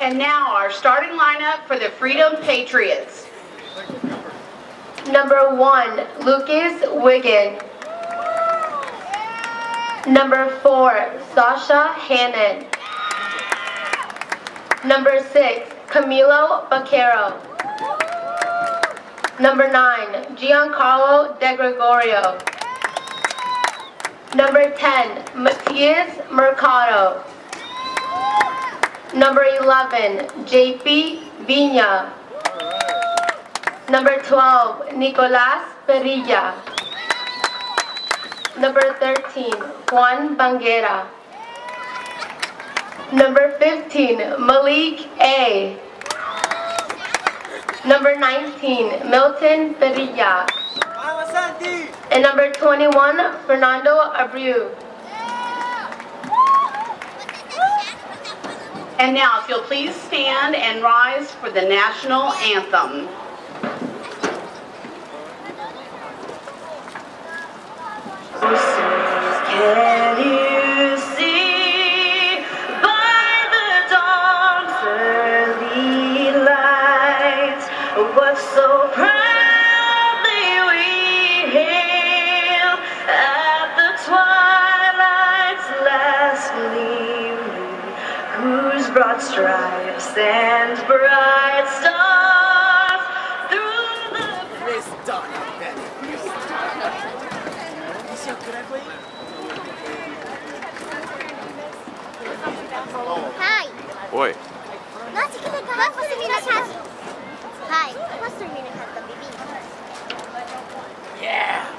And now our starting lineup for the Freedom Patriots. Number one, Lucas Wiggin. Number four, Sasha Hannon. Number six, Camilo Baquero. Number nine, Giancarlo De Gregorio. Number 10, Matias Mercado. Number 11, JP Viña. Number 12, Nicolas Perilla. Number 13, Juan Banguera. Number 15, Malik A. Number 19, Milton Perilla. And number 21, Fernando Abreu. And now, if you'll please stand and rise for the national anthem. Stripes and bright stars through the Hi. Oi. Nossa, que legal. Posso terminar a casa? Hi. Posso terminar a casa da Bibi?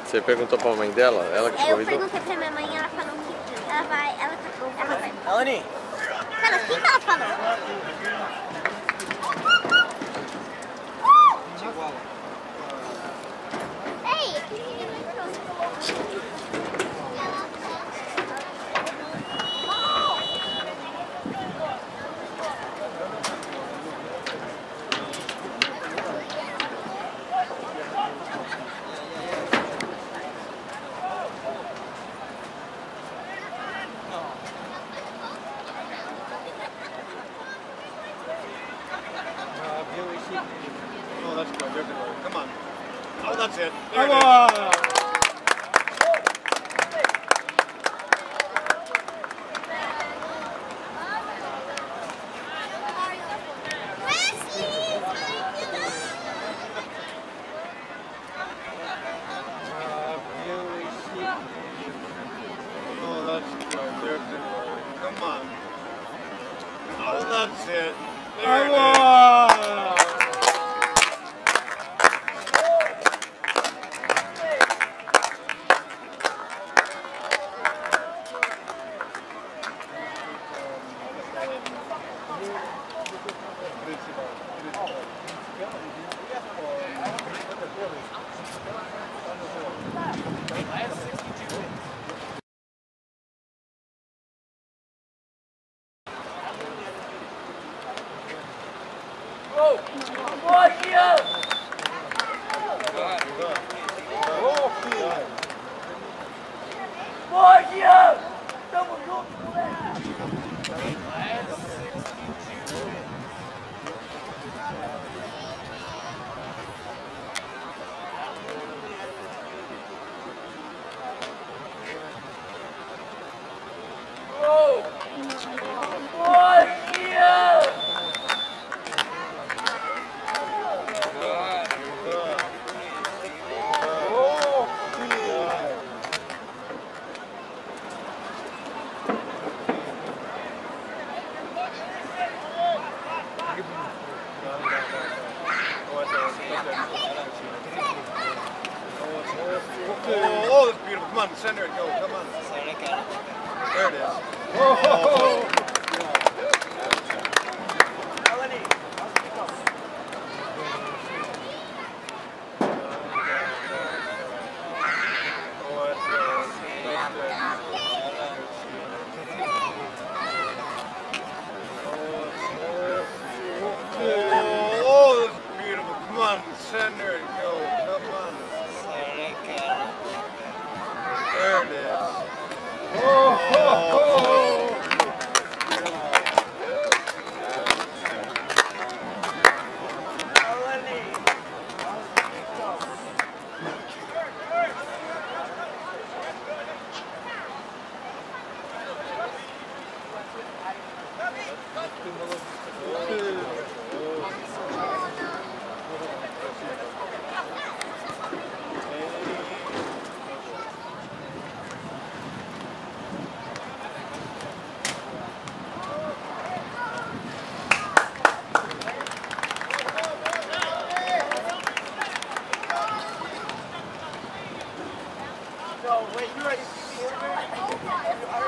Você perguntou pra mãe dela? Ela que te É, Eu convidou? perguntei pra minha mãe ela falou que ela vai. Ela tá. Ela vai. Melanie, Cara, o que que ela falou? Oh, that's good. Word. Come on. Oh, that's it. There it is. Oh, that's good. Come on. Oh, that's it. There it is. Boa, Jean! Oh, that's beautiful. Come on, center it. Go. Come on. There it is. Oh. oh, oh. there and go up on. There it is. Oh, oh, oh. Yeah.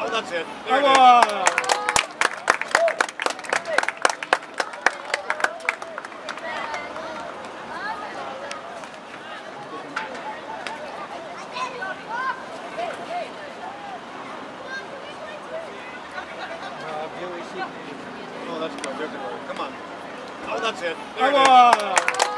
Oh, that's it. There Come on. Oh, that's good. Come on. Oh, that's it. There Come on.